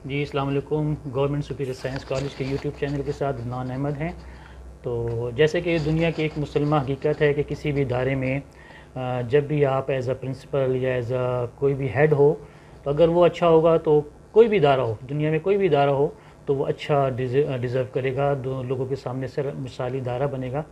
जी, अस्सलाम government superior science college के YouTube channel के साथ नान अहमद हैं। तो जैसे कि दुनिया की एक मुसलमा हकीकत है कि किसी भी इदारे में जब भी आप एज अ प्रिंसिपल या एज अ कोई भी हेड हो तो अगर वो अच्छा होगा तो कोई भी इदारा हो, दुनिया में कोई भी इदारा हो तो वो अच्छा डिज़र्व करेगा, दो लोगों के सामने सर मिसाली इदारा बनेगा।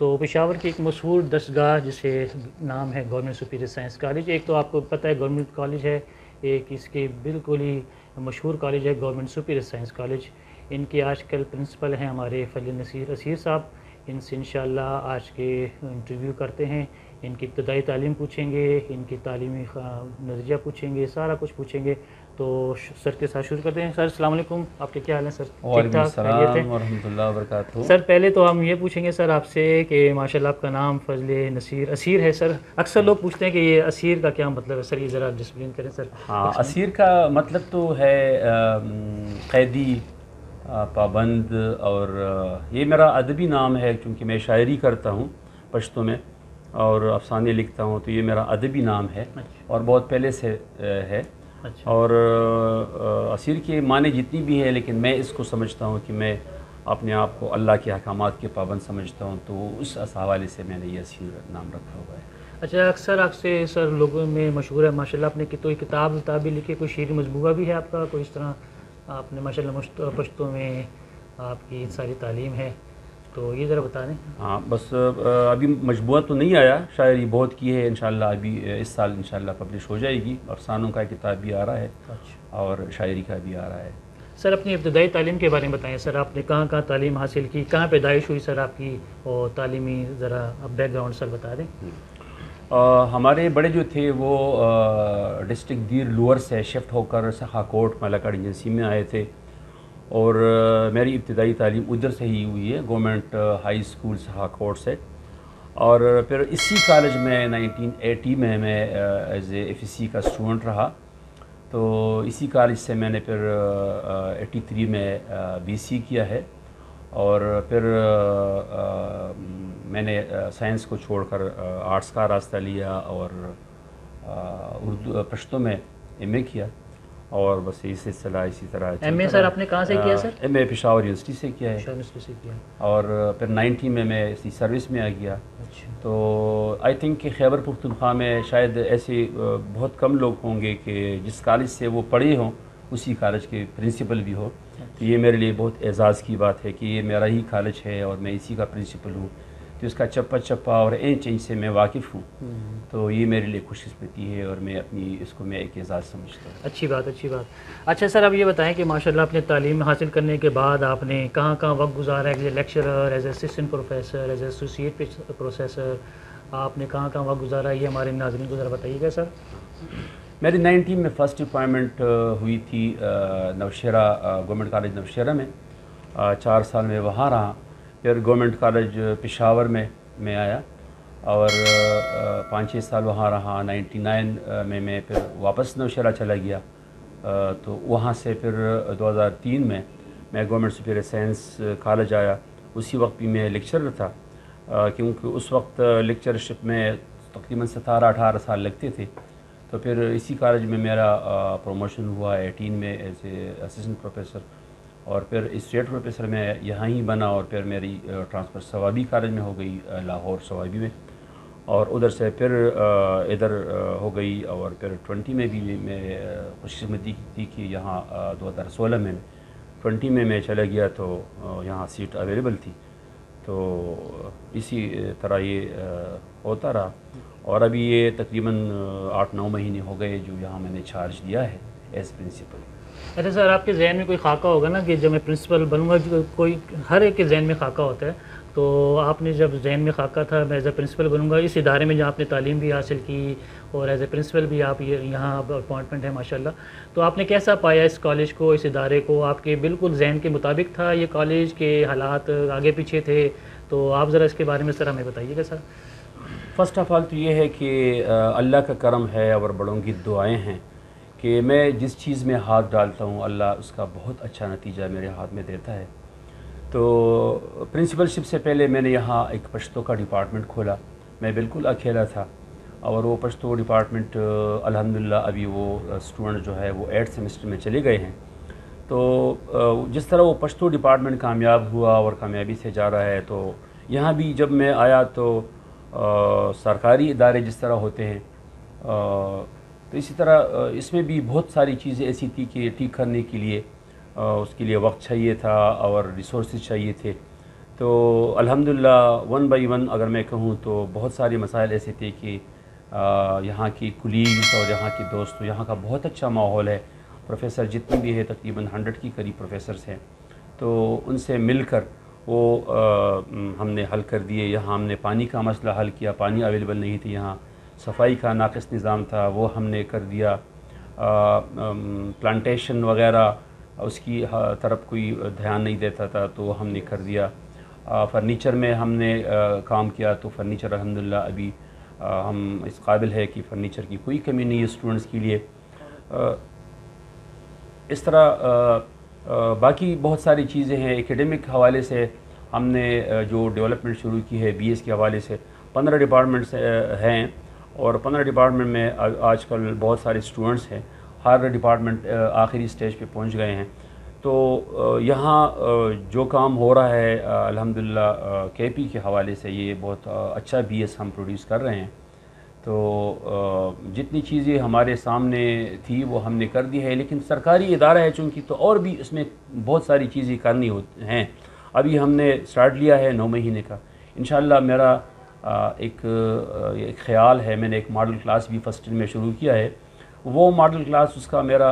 तो पेशावर की एक मशहूर दसगाह, जिसे नाम है गवर्नमेंट सुपीरियर साइंस कॉलेज, एक तो आपको पता है गवर्नमेंट कॉलेज है एक इसके बिल्कुल ही मशहूर कॉलेज है गवर्नमेंट सुपीरियर साइंस कॉलेज इनके आजकल प्रिंसिपल हैं हमारे फली नसीर असीर साहब। इनसे इन आज के इंटरव्यू करते हैं। इनकी इब्तदाई तालीम पूछेंगे, इनकी तालीमी नज़रिया पूछेंगे, सारा कुछ पूछेंगे। तो सर के साथ शुरू करते हैं। सर अलैक्म आपके क्या हाल है सर? ठीक सर पहले तो हम ये पूछेंगे सर आपसे कि माशाल्लाह आपका नाम फजल नसीर असीर है सर। अक्सर लोग पूछते हैं कि ये असीर का क्या मतलब है सर ये ज़रा डिस्प्लिन करें सर। हाँ असीर का मतलब तो है कैदी पाबंद और ये मेरा अदबी नाम है क्योंकि मैं शायरी करता हूँ पश्तों में और अफसाने लिखता हूँ तो ये मेरा अदबी नाम है अच्छा। और बहुत पहले से है। अच्छा। और असीर के माने जितनी भी है लेकिन मैं इसको समझता हूँ कि मैं अपने आप को अल्लाह के अहकाम के पाबंद समझता हूँ तो उस हवाले से मैंने ये असीर नाम रखा हुआ है। अच्छा अक्सर आपसे सर लोगों में मशहूर है माशाल्लाह आपने कि तो किताब उताब भी लिखी कोई शेर मजबूबा भी है आपका? कोई इस तरह आपने माशाल्लाह पश्तों में आपकी सारी तालीम है। तो ये ज़रा बता दें। हाँ बस अभी मज़बूत तो नहीं आया। शायरी बहुत की है इन अभी इस साल इन पब्लिश हो जाएगी अफसानों का किताब भी आ रहा है अच्छा। और शायरी का भी आ रहा है। सर अपनी इब्तदाई तालीम के बारे में बताएँ। सर आपने कहाँ कहाँ तालीम हासिल की? कहाँ पैदाइश हुई सर आपकी? और तालीमी ज़रा बैकग्राउंड सर बता दें। आ, हमारे बड़े जो थे वो डिस्ट्रिक्ट दीर लोअर से शिफ्ट होकर सखा कोट मलाकड़ एजेंसी में आए थे। और मेरी इब्तदाई तालीम उधर से ही हुई है, गवर्नमेंट हाई स्कूल हाकोट से। और, फिर इसी कॉलेज में 1980 में मैं एज ए एफ़ का स्टूडेंट रहा। तो इसी कॉलेज से मैंने फिर एटी थ्री में बीसी किया है। और फिर मैंने साइंस को छोड़कर आर्ट्स का रास्ता लिया और उर्दू पश्तों में एमए किया। और बस यही सिलसिला इसी तरह एम ए सर आपने कहाँ से किया sir? M A Peshawar university से किया है। यूनिवर्सिटी से किया। और फिर नाइन्टी में मैं इसी सर्विस में आ गया। अच्छा। तो आई थिंक कि खैबर पुख्तनख्वा में शायद ऐसे बहुत कम लोग होंगे कि जिस कॉलेज से वो पढ़े हों उसी कॉलेज के प्रिंसिपल भी हो। तो ये मेरे लिए बहुत एजाज़ की बात है कि ये मेरा ही कॉलेज है और मैं इसी का प्रिंसिपल हूँ। कि उसका चप्पा चप्पा और इंच इंच से मैं वाकिफ़ हूँ। हम्म। तो ये मेरे लिए खुशकस्मती है और मैं अपनी इसको मैं एक एजाज़ समझता हूँ। अच्छी बात अच्छी बात। अच्छा सर आप ये बताएँ कि माशाल्लाह अपने तालीम हासिल करने के बाद आपने कहाँ कहाँ वक्त गुजारा as a lecturer as assistant professor as associate professor आपने कहाँ कहाँ वक्त गुजारा ये हमारे नाजरन को ज़रा बताइएगा सर। मेरी नाइनटीन में फ़र्स्ट अपॉइंटमेंट हुई थी नवशहरा गवर्नमेंट कॉलेज नवशहरा में। चार साल में वहाँ रहा। फिर गवर्नमेंट कॉलेज पिशावर में, मैं आया और पाँच छः साल वहाँ रहा। 99 में मैं फिर वापस नौशहरा चला गया। तो वहाँ से फिर 2003 में मैं गवर्नमेंट सुपीरियर साइंस कॉलेज आया। उसी वक्त भी मैं लेक्चरर था क्योंकि उस वक्त लेक्चरशिप में तकरीबन सतारह अठारह साल लगते थे। तो फिर इसी कॉलेज में मेरा प्रमोशन हुआ, एटीन में एज ए असिस्टेंट प्रोफेसर। और फिर स्टेट प्रोफेसर मैं यहाँ ही बना और फिर मेरी ट्रांसफ़र सवाबी कॉलेज में हो गई लाहौर सवाबी में। और उधर से फिर इधर हो गई और फिर ट्वेंटी में भी मैं खुशमती थी कि यहाँ दो हज़ार सोलह में ट्वेंटी में मैं चला गया तो यहाँ सीट अवेलेबल थी। तो इसी तरह ये होता रहा। और अभी ये तकरीबन आठ नौ महीने हो गए जो यहाँ मैंने चार्ज दिया है एज़ प्रिंसिपल अच्छा सर, आपके जहन में कोई खाका होगा ना कि जब मैं प्रिंसिपल बनूँगा कोई हर एक के जहन में खाका होता है तो आपने जब जहन में खाका था, मैं एज ए प्रिंसिपल बनूँगा, इस इदारे में जहाँ आपने तालीम भी हासिल की और एज ए प्रिंसिपल भी आप ये यहाँ अपॉइंटमेंट है, माशाल्लाह। तो आपने कैसा पाया इस कॉलेज को, इस इदारे को? आपके बिल्कुल जहन के मुताबिक था ये कॉलेज के हालात आगे पीछे थे? तो आप ज़रा इसके बारे में सर हमें बताइएगा सर। फ़र्स्ट ऑफ़ ऑल तो ये है कि अल्लाह का करम है और बड़ों की दुआएँ हैं। कि मैं जिस चीज़ में हाथ डालता हूँ अल्लाह उसका बहुत अच्छा नतीजा मेरे हाथ में देता है। तो प्रिंसिपलशिप से पहले मैंने यहाँ एक पश्तों का डिपार्टमेंट खोला। मैं बिल्कुल अकेला था और वो पश्तो डिपार्टमेंट अल्हम्दुलिल्लाह अभी वो स्टूडेंट जो है वो एट सेमेस्टर में चले गए हैं। तो जिस तरह वो पश्तो डिपार्टमेंट कामयाब हुआ और कामयाबी से जा रहा है तो यहाँ भी जब मैं आया तो आ, सरकारी इदारे जिस तरह होते हैं तो इसी तरह इसमें भी बहुत सारी चीज़ें ऐसी थी कि ठीक करने के लिए उसके लिए वक्त चाहिए था और रिसोर्स चाहिए थे। तो अल्हम्दुलिल्लाह वन बाई वन अगर मैं कहूँ तो बहुत सारे मसाइल ऐसे थे कि यहाँ की कुलीग्स और यहाँ के दोस्त यहाँ का बहुत अच्छा माहौल है। प्रोफेसर जितने भी है तकरीबन हंड्रेड की करीब प्रोफेसर्स हैं। तो उनसे मिलकर वो आ, हमने हल कर दिए। यहाँ हमने पानी का मसला हल किया पानी अवेलेबल नहीं थी यहाँ। सफ़ाई का नाकस निज़ाम था वो हमने कर दिया। प्लांटेशन वगैरह उसकी तरफ़ कोई ध्यान नहीं देता था तो हमने कर दिया। फ़र्नीचर में हमने आ, काम किया तो फ़र्नीचर अलहमदिल्ला अभी आ, हम इस काबिल है कि फ़र्नीचर की कोई कमी नहीं है स्टूडेंट्स के लिए। आ, इस तरह आ, आ, बाकी बहुत सारी चीज़ें हैं एकेडमिक हवाले से हमने जो डेवलपमेंट शुरू की है बीएस के हवाले से पंद्रह डिपार्टमेंट्स हैं। और पंद्रह डिपार्टमेंट में आजकल बहुत सारे स्टूडेंट्स हैं। हर डिपार्टमेंट आखिरी स्टेज पे पहुँच गए हैं। तो यहाँ जो काम हो रहा है अल्हम्दुलिल्लाह के पी के हवाले से ये बहुत अच्छा बीएस हम प्रोड्यूस कर रहे हैं। तो जितनी चीज़ें हमारे सामने थी, वो हमने कर दी है। लेकिन सरकारी इदारा है चूँकि तो और भी इसमें बहुत सारी चीज़ें करनी हो हैं। अभी हमने स्टार्ट लिया है नौ महीने का। इन मेरा एक, एक ख्याल है मैंने एक मॉडल क्लास भी फ़र्स्ट में शुरू किया है। वो मॉडल क्लास उसका मेरा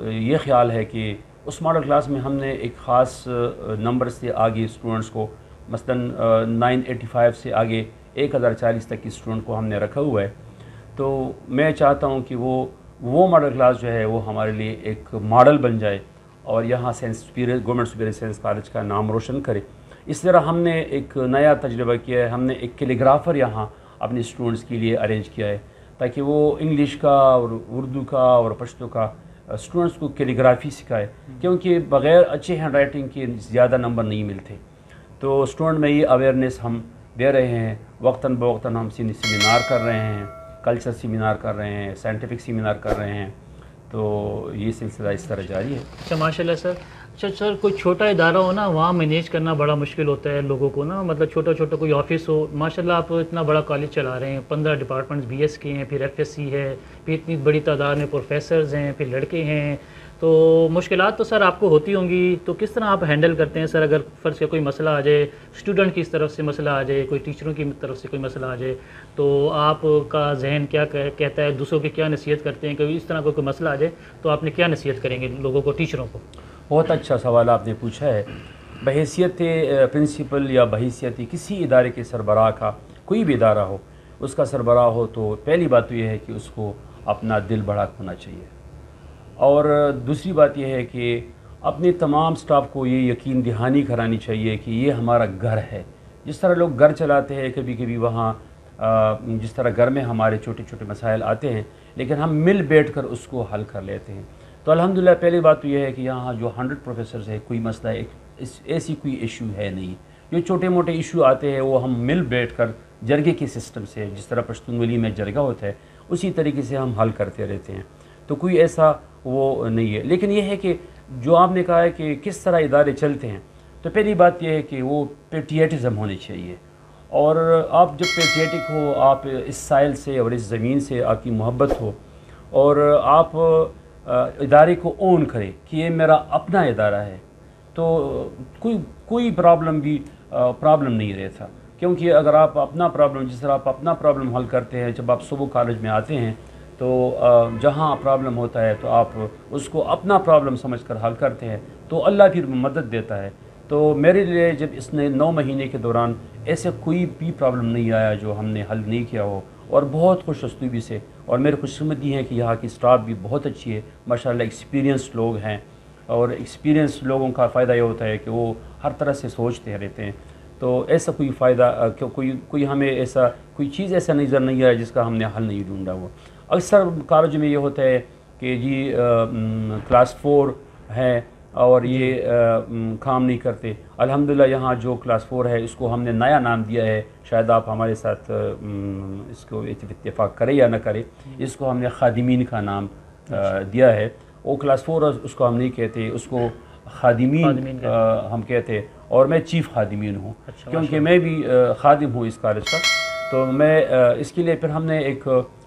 ये ख्याल है कि उस मॉडल क्लास में हमने एक ख़ास नंबर से आगे स्टूडेंट्स को मसलन नाइन एटी फाइव से आगे एक हज़ार चालीस तक की स्टूडेंट को हमने रखा हुआ है। तो मैं चाहता हूँ कि वो वो मॉडल क्लास जो है वो हमारे लिए एक मॉडल बन जाए और यहाँ सेंस गवर्नमेंट सुपीरियर साइंस कॉलेज का नाम रोशन करे। इस तरह हमने एक नया तजर्बा किया है हमने एक कैलीग्राफ़र यहाँ अपने स्टूडेंट्स के लिए अरेंज किया है ताकि वो इंग्लिश का और उर्दू का और पश्तो का स्टूडेंट्स को कैलीग्राफी सिखाए। क्योंकि बग़ैर अच्छे हैंड राइटिंग के ज़्यादा नंबर नहीं मिलते। तो स्टूडेंट में ये अवेयरनेस हम दे रहे हैं वक्ता बवक्ता हम सेमिनार कर रहे हैं कल्चर सेमिनार कर रहे हैं साइंटिफिक सेमिनार कर रहे हैं। तो ये सिलसिला इस तरह जारी है। अच्छा माशाल्लाह सर। अच्छा सर कोई छोटा इदारा हो ना वहाँ मैनेज करना बड़ा मुश्किल होता है लोगों को ना। मतलब छोटा छोटा कोई ऑफ़िस हो माशाल्लाह आप इतना बड़ा कॉलेज चला रहे हैं पंद्रह डिपार्टमेंट्स बीएस के हैं फिर एफएससी है फिर इतनी बड़ी तादाद में प्रोफेसर्स हैं फिर लड़के हैं। तो मुश्किल तो सर आपको होती होंगी। तो किस तरह आप हैंडल करते हैं सर अगर फ़र्ज़ का कोई मसला आ जाए स्टूडेंट की इस तरफ़ से मसला आ जाए कोई टीचरों की तरफ़ से कोई मसला आ जाए तो आपका जहन क्या कह, कहता है दूसरों की क्या नसीहत करते हैं कभी इस तरह का कोई मसला आ जाए तो आपने क्या नसीहत करेंगे लोगों को टीचरों को? बहुत अच्छा सवाल आपने पूछा है। बहसीत प्रिंसिपल या बहसीत किसी इदारे के सरबराह का कोई भी इदारा हो, उसका सरबराह हो तो पहली बात तो यह है कि उसको अपना दिल बड़ा होना चाहिए। और दूसरी बात यह है कि अपने तमाम स्टाफ को ये यकीन दहानी करानी चाहिए कि ये हमारा घर है। जिस तरह लोग घर चलाते हैं कभी कभी वहाँ जिस तरह घर में हमारे छोटे छोटे मसाइल आते हैं, लेकिन हम मिल बैठ कर उसको हल कर लेते हैं। तो अल्हम्दुलिल्लाह, पहली बात तो यह है कि यहाँ जो हंड्रेड प्रोफेसर है, कोई मसला एक ऐसी कोई इशू है नहीं। जो छोटे मोटे इशू आते हैं, वो हम मिल बैठ कर जरगे के सिस्टम से, जिस तरह पश्तूनगली में जरगा होता है, उसी तरीके से हम हल करते रहते हैं। तो कोई ऐसा वो नहीं है। लेकिन यह है कि जो आपने कहा है कि किस तरह इदारे चलते हैं तो पहली बात यह है कि वो पेटियाटिज़म होनी चाहिए। और आप जब पेटियाटिक हो, आप इस साइल से और इस ज़मीन से आपकी मोहब्बत हो, और आप इदारे को ओन करें कि ये मेरा अपना इदारा है। तो कोई कोई प्रॉब्लम भी प्रॉब्लम नहीं रहता। क्योंकि अगर आप अपना प्रॉब्लम जिस तरह आप अपना प्रॉब्लम हल करते हैं, जब आप सुबह कॉलेज में आते हैं तो जहाँ प्रॉब्लम होता है तो आप उसको अपना प्रॉब्लम समझकर हल करते हैं तो अल्लाह फिर मदद देता है। तो मेरे लिए जब इसने नौ महीने के दौरान ऐसे कोई भी प्रॉब्लम नहीं आया जो हमने हल नहीं किया हो, और बहुत खुश हस्तूबी से और मेरी खुशमदी है कि यहाँ की स्टाफ भी बहुत अच्छी है। माशाल्लाह एक्सपीरियंस लोग हैं और एक्सपीरियंस लोगों का फ़ायदा ये होता है कि वो हर तरह से सोचते रहते हैं। तो ऐसा कोई फ़ायदा कोई कोई हमें ऐसा कोई चीज़ ऐसा नज़र नहीं आया जिसका हमने हल नहीं ढूंढा हुआ। अक्सर कॉलेज में ये होता है कि जी आ, क्लास फोर है और ये आ, काम नहीं करते। अल्हम्दुलिल्लाह यहाँ जो क्लास फोर है इसको हमने नया नाम दिया है। शायद आप हमारे साथ इसको इतफाक़ करें या ना करें इसको हमने खादिमीन का नाम दिया है। वो क्लास फोर उसको हम नहीं कहते उसको खादिमीन हम कहते और मैं चीफ़ खादिमीन हूँ अच्छा, क्योंकि मैं भी खादिम हूँ इस कॉलेज का। तो मैं इसके लिए फिर हमने एक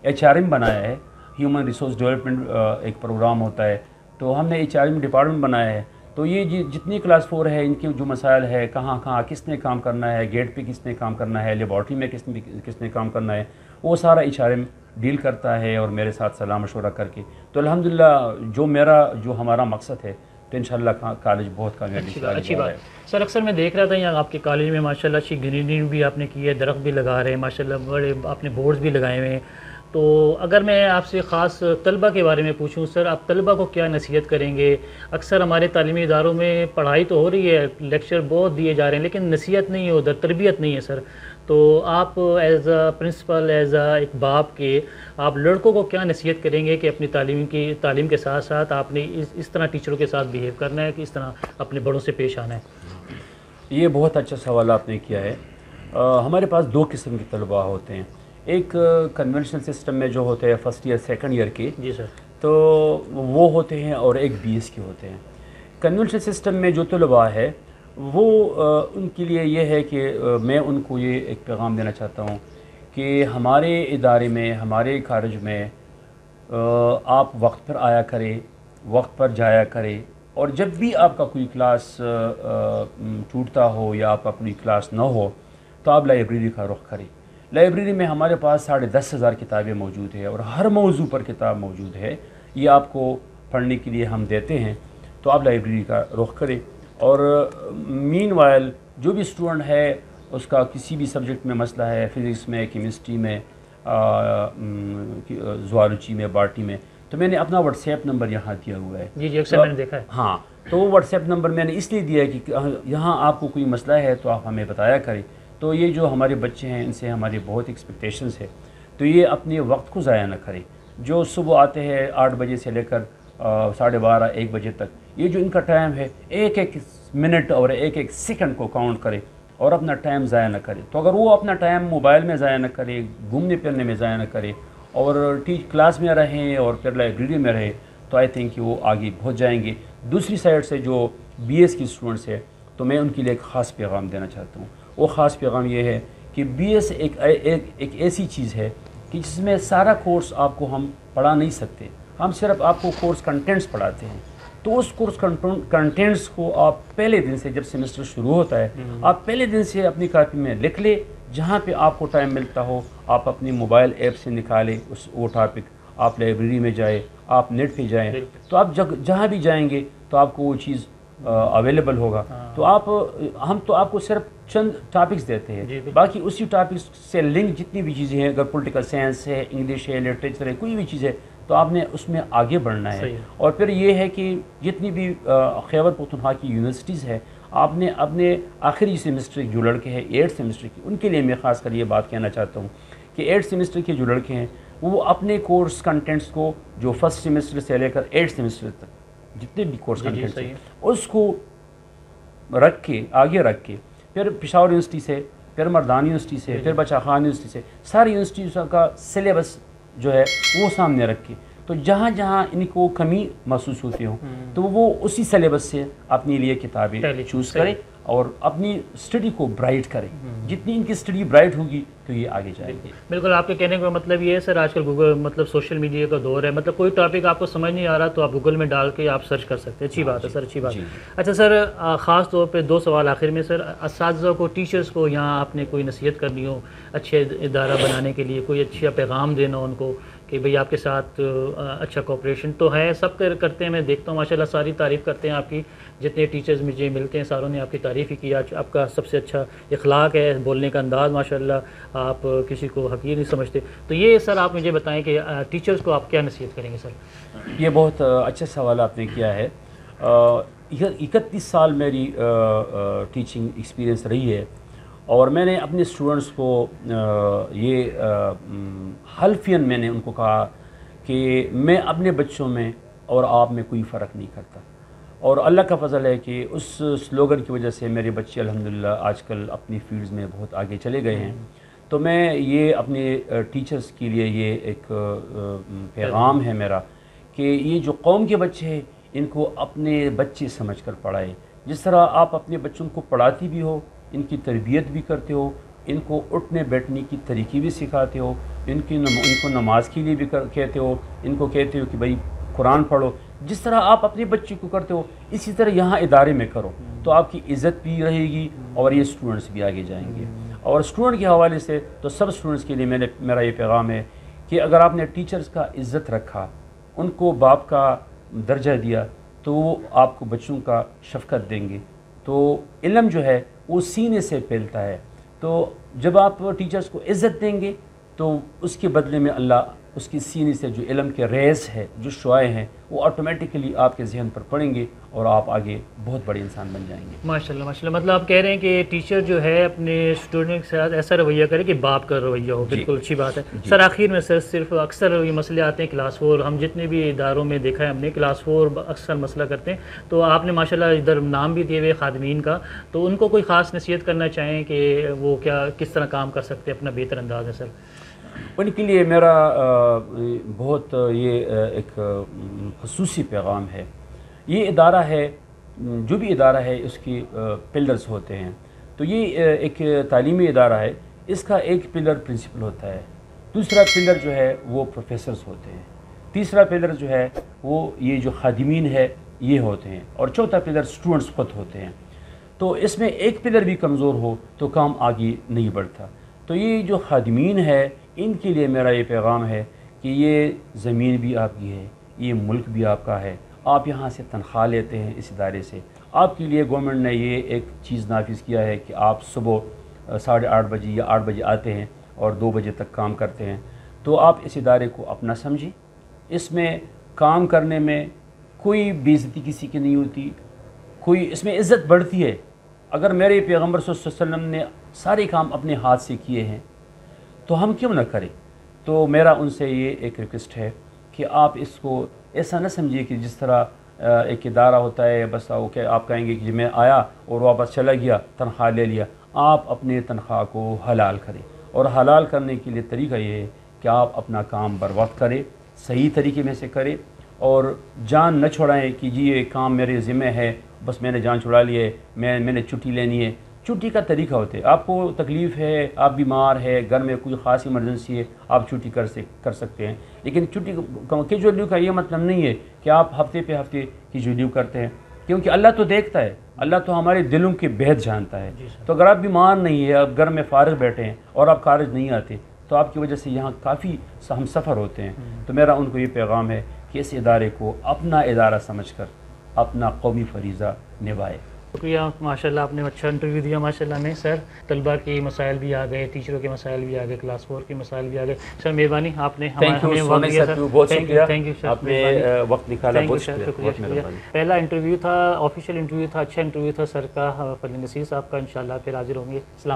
एचआरएम बनाया है। ह्यूमन रिसोर्स डेवलपमेंट एक प्रोग्राम होता है। तो हमने एच डिपार्टमेंट बनाया है। तो ये जितनी क्लास फोर है इनके जो मसाइल है कहाँ कहाँ किसने काम करना है गेट पे किसने काम करना है लेबॉर्ट्री में किसने किसने काम करना है वो सारा एच डील करता है और मेरे साथ सलाह मशवरा करके। तो अलहमदिल्ला जो मेरा जो हमारा मकसद है तो इन कॉलेज बहुत कामयाबी अच्छी, अच्छी बात सर अक्सर मैं देख रहा था यहाँ आपके कॉलेज में माशाल्लाह अच्छी ग्रीनरी भी आपने की है दरख्त भी लगा रहे हैं माशाल्लाह बड़े आपने बोर्ड्स भी लगाए हुए हैं। तो अगर मैं आपसे ख़ास तलबा के बारे में पूछूँ सर आप तलबा को क्या नसीहत करेंगे? अक्सर हमारे तालीमी इदारों में पढ़ाई तो हो रही है लेक्चर बहुत दिए जा रहे हैं लेकिन नसीहत नहीं है उधर तरबियत नहीं है सर। तो आप as a principal as a एक बाप के आप लड़कों को क्या नसीहत करेंगे कि अपनी तालीम की तालीम के साथ साथ आपने इस इस तरह टीचरों के साथ बिहेव करना है कि इस तरह अपने बड़ों से पेश आना है? ये बहुत अच्छा सवाल आपने किया है। आ, हमारे पास दो किस्म के तलबा होते हैं। एक कन्वेंशनल सिस्टम में जो होते हैं फ़र्स्ट ईयर सेकंड ईयर के जी सर। तो वो होते हैं और एक बीएस के होते हैं। कन्वेंशनल सिस्टम में जो तलबा है वो आ, उनके लिए ये है कि आ, मैं उनको ये एक पैगाम देना चाहता हूँ कि हमारे इदारे में हमारे कॉलेज में आ, आप वक्त पर आया करें वक्त पर जाया करें और जब भी आपका कोई क्लास टूटता हो या आप अपनी क्लास ना हो तो आप लाइब्रेरी का रुख करें। लाइब्रेरी में हमारे पास साढ़े दस हज़ार किताबें मौजूद है और हर मौजू पर किताब मौजूद है। ये आपको पढ़ने के लिए हम देते हैं। तो आप लाइब्रेरी का रुख करें और मीन वायल जो भी स्टूडेंट है उसका किसी भी सब्जेक्ट में मसला है फ़िज़िक्स में केमिस्ट्री में जवालजी में बाटी में तो मैंने अपना व्हाट्सएप नंबर यहाँ दिया हुआ है। जी जी अक्सर तो, मैंने देखा है। हाँ तो वो व्हाट्सएप नंबर मैंने इसलिए दिया है कि यहाँ आपको कोई मसला है तो आप हमें बताया करें। तो ये जो हमारे बच्चे हैं, इनसे हमारी बहुत एक्सपेक्टेशंस है। तो ये अपने वक्त को ज़ाया ना करें। जो सुबह आते हैं आठ बजे से लेकर साढ़े बारह, एक बजे तक, ये जो इनका टाइम है एक एक मिनट और एक एक सेकंड को काउंट करें और अपना टाइम ज़ाया ना करें। तो अगर वो अपना टाइम मोबाइल में ज़ाया ना करे, घूमने फिरने में ज़ाया ना करे और टीच क्लास में रहें और फिर लाइब्रेरी में रहे तो आई थिंक वो आगे पहुँच जाएँगे। दूसरी साइड से जो बी की स्टूडेंट्स है तो मैं उनके लिए एक ख़ास पैगाम देना चाहता हूँ। वो ख़ास पैगाम ये है कि बी एस एक, एक एक ऐसी चीज़ है कि जिसमें सारा कोर्स आपको हम पढ़ा नहीं सकते। हम सिर्फ़ आपको कोर्स कंटेंट्स पढ़ाते हैं। तो उस कोर्स कंटेंट्स को आप पहले दिन से जब सेमेस्टर शुरू होता है हम्म। आप पहले दिन से अपनी कापी में लिख ले जहाँ पे आपको टाइम मिलता हो आप अपनी मोबाइल ऐप से निकालें उस वो टॉपिक आप लाइब्रेरी में जाए आप नेट पे जाएँ तो आप जग जहाँ भी जाएँगे तो आपको वो चीज़ अवेलेबल होगा। हाँ। तो आप हम तो आपको सिर्फ़ चंद टॉपिक्स देते हैं। बाकी उसी टॉपिक्स से लिंक जितनी भी चीज़ें हैं अगर पॉलिटिकल साइंस है इंग्लिश है लिटरेचर है कोई भी चीज़ है तो आपने उसमें आगे बढ़ना है, है। और फिर ये है कि जितनी भी खैबर पख्तनख्वा की यूनिवर्सिटीज़ है आपने अपने आखिरी सेमेस्टर जो लड़के हैं एट सेमेस्टर की उनके लिए मैं ख़ास कर ये बात कहना चाहता हूँ कि एट सेमेस्टर के जो लड़के हैं वो अपने कोर्स कंटेंट्स को जो फ़र्स्ट सेमेस्टर से लेकर एट सेमेस्टर तक जितने भी कोर्स कंटेंट हैं उसको रख के आगे रख के फिर पिशावर यूनिवर्सिटी से फिर मरदान यूनिवर्सिटी से फिर बचा खान यूनिवर्सिटी से सारी यूनिवर्सिटी का सिलेबस जो है वो सामने रख के तो जहाँ जहाँ इनको कमी महसूस होती हो हम्म। तो वो उसी सिलेबस से अपने लिए किताबें चूज़ करें। और अपनी स्टडी को ब्राइट करें। हम्म। जितनी इनकी स्टडी ब्राइट होगी तो ये आगे जाएगी। बिल्कुल। आपके कहने का मतलब ये है सर आजकल गूगल मतलब सोशल मीडिया का दौर है। मतलब कोई टॉपिक आपको समझ नहीं आ रहा तो आप गूगल में डाल के आप सर्च कर सकते हैं। अच्छी हाँ बात है सर अच्छी बात है। अच्छा सर ख़ास तौर पर दो सवाल आखिर में सर। इस को टीचर्स को यहाँ आपने कोई नसीहत करनी हो अच्छे इदारा बनाने के लिए कोई अच्छा पैगाम देना उनको कि भाई आपके साथ अच्छा कोऑपरेशन तो है सब कर, करते हैं मैं देखता हूँ माशाल्लाह सारी तारीफ़ करते हैं आपकी। जितने टीचर्स मुझे मिलते हैं सारों ने आपकी तारीफ़ ही की। आज आपका सबसे अच्छा इखलाक है बोलने का अंदाज़ माशाल्लाह आप किसी को हकीर नहीं समझते। तो ये सर आप मुझे बताएँ कि टीचर्स को आप क्या नसीहत करेंगे सर? ये बहुत अच्छा सवाल आपने किया है। इकतीस साल मेरी टीचिंग एक्सपीरियंस रही है। और मैंने अपने स्टूडेंट्स को ये हल्फियन मैंने उनको कहा कि मैं अपने बच्चों में और आप में कोई फ़र्क नहीं करता। और अल्लाह का फजल है कि उस स्लोगन की वजह से मेरे बच्चे अल्हम्दुलिल्लाह आजकल अपनी फील्ड्स में बहुत आगे चले गए हैं। तो मैं ये अपने टीचर्स के लिए ये एक पैगाम है मेरा कि ये जो कौम के बच्चे हैं, इनको अपने बच्चे समझ कर पढ़ाए। जिस तरह आप अपने बच्चों को पढ़ाती भी हो इनकी तरबियत भी करते हो इनको उठने बैठने की तरीके भी सिखाते हो इनकी नम, इनको नमाज़ के लिए भी कर, कहते हो इनको कहते हो कि भाई कुरान पढ़ो। जिस तरह आप अपने बच्चे को करते हो इसी तरह यहाँ इदारे में करो। तो आपकी इज़्ज़त भी रहेगी और ये स्टूडेंट्स भी आगे जाएँगे। और स्टूडेंट के हवाले से तो सब स्टूडेंट्स के लिए मैंने मेरा ये पैगाम है कि अगर आपने टीचर्स का इज़्ज़त रखा उनको बाप का दर्जा दिया तो वो आपको बच्चों का शफकत देंगे। तो इलम जो है वो सीने से फैलता है। तो जब आप टीचर्स को इज़्ज़त देंगे तो उसके बदले में अल्लाह उसकी सीने से जो इलम के रेस है जो शुआए हैं वो ऑटोमेटिकली आपके जहन पर पड़ेंगे और आप आगे बहुत बड़े इंसान बन जाएँगे। माशाल्लाह माशाल्लाह। मतलब आप कह रहे हैं कि टीचर जो है अपने स्टूडेंट के साथ ऐसा रवैया करे कि बाप का रवैया हो। बिल्कुल अच्छी बात है। सर आखिर में सर सिर्फ़ अक्सर ये मसले आते हैं क्लास फोर। हम जितने भी इदारों में देखा है हमने क्लास फोर अक्सर मसला करते हैं। तो आपने माशाल्लाह इधर नाम भी दिए हुए खादमीन का। तो उनको कोई ख़ास नसीहत करना चाहें कि वो क्या किस तरह काम कर सकते हैं? अपना बेहतर अंदाज है सर। उनके लिए मेरा बहुत ये एक खसूसी पैगाम है। ये इदारा है, जो भी इदारा है उसकी पिलर्स होते हैं। तो ये एक तालीमी इदारा है। इसका एक पिलर प्रिंसिपल होता है। दूसरा पिलर जो है, वो प्रोफेसर्स होते हैं। तीसरा पिलर जो है, वो ये जो खादमीन है, ये होते हैं। और चौथा पिलर स्टूडेंट्स खुद होते हैं। तो इसमें एक पिलर भी कमज़ोर हो तो काम आगे नहीं बढ़ता। तो ये जो खादमीन है इनके लिए मेरा ये पैगाम है कि ये ज़मीन भी आपकी है, ये मुल्क भी आपका है। आप यहाँ से तनख्वाह लेते हैं इस इदारे से। आपके लिए गवर्नमेंट ने ये एक चीज़ नाफिज किया है कि आप सुबह साढ़े आठ बजे या आठ बजे आते हैं और दो बजे तक काम करते हैं। तो आप इस इदारे को अपना समझें इसमें काम करने में कोई बेइज्जती किसी की नहीं होती, कोई इसमें इज़्ज़त बढ़ती है। अगर मेरे पैगंबर वसल्लम ने सारे काम अपने हाथ से किए हैं तो हम क्यों ना करें? तो मेरा उनसे ये एक रिक्वेस्ट है कि आप इसको ऐसा ना समझिए कि जिस तरह एक इदारा होता है, बस वो क्या आप कहेंगे कि मैं आया और वापस चला गया, तनख्वाह ले लिया। आप अपने तनख्वाह को हलाल करें। और हलाल करने के लिए तरीका ये है कि आप अपना काम बर वक्त करें, सही तरीके में से करें और जान न छोड़ाएँ कि जी ये काम मेरे ज़िम्मे है, बस मैंने जान छुड़ा ली है, मैं, मैंने छुट्टी लेनी है। छुट्टी का तरीका होता है। आपको तकलीफ़ है आप बीमार है घर में कोई ख़ास इमरजेंसी है आप छुट्टी कर से कर सकते हैं। लेकिन छुट्टी कैजुअल लीव का ये मतलब नहीं है कि आप हफ़्ते पे हफ़्ते कैजुअल लीव करते हैं। क्योंकि अल्लाह तो देखता है अल्लाह तो हमारे दिलों के बेहद जानता है। तो अगर आप बीमार नहीं है आप घर में फ़ारग बैठे हैं और आप खारिज नहीं आते तो आपकी वजह से यहाँ काफ़ी हम सफ़र होते हैं। हम्म। तो मेरा उनको ये पैगाम है कि इस इदारे को अपना इदारा समझ कर अपना कौमी फरीज़ा निभाए। शुक्रिया माशाल्लाह आपने अच्छा इंटरव्यू दिया माशाल्लाह ने सर। तलबा के मसाइल भी आ गए टीचरों के मसाइल भी आ गए क्लास फोर के मसाइल भी आ गए। सर मेहरबानी आपने थैंक यू आपने वक्त निकाला बहुत शुक्रिया पहला इंटरव्यू था ऑफिशियल इंटरव्यू था अच्छा इंटरव्यू था सर का फल नसीर साहब का इंशाल्लाह फिर हाजिर होंगे। असल